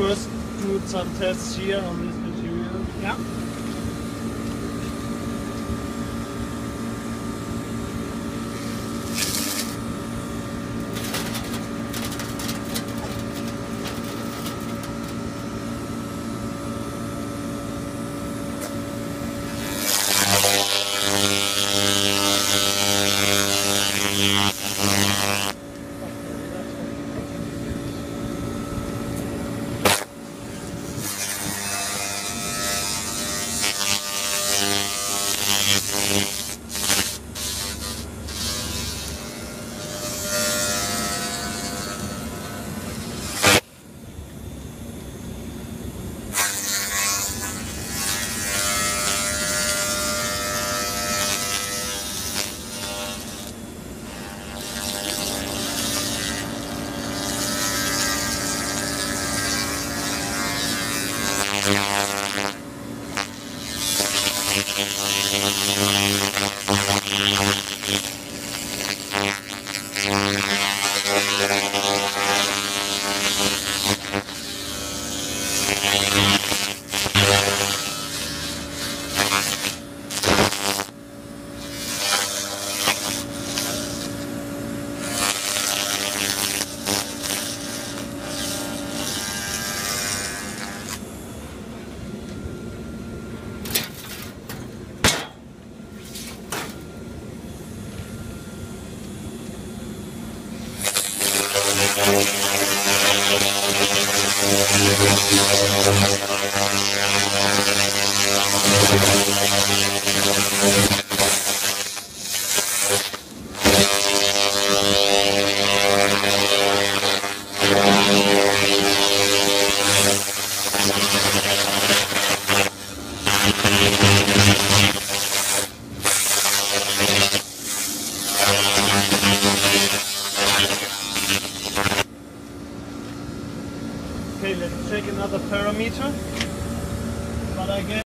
first do some tests here on this material. Yeah. Take another parameter. But I guess